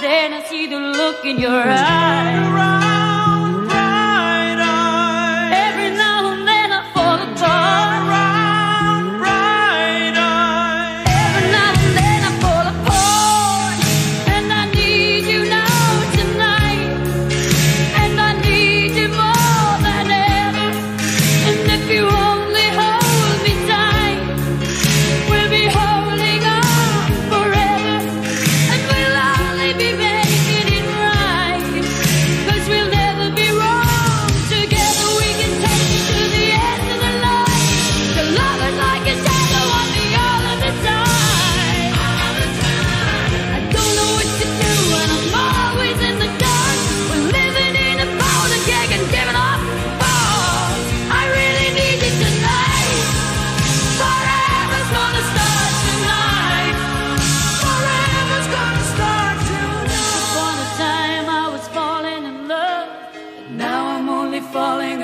Then I see the look in your eyes.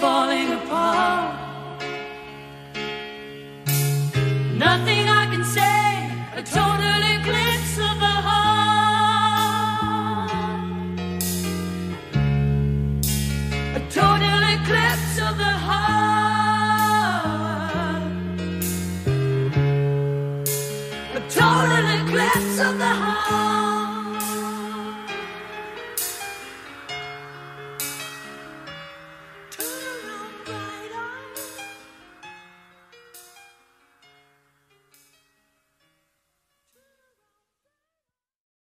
falling apart. Nothing I can say, a total eclipse of the heart. A total eclipse of the heart. A total eclipse of the heart.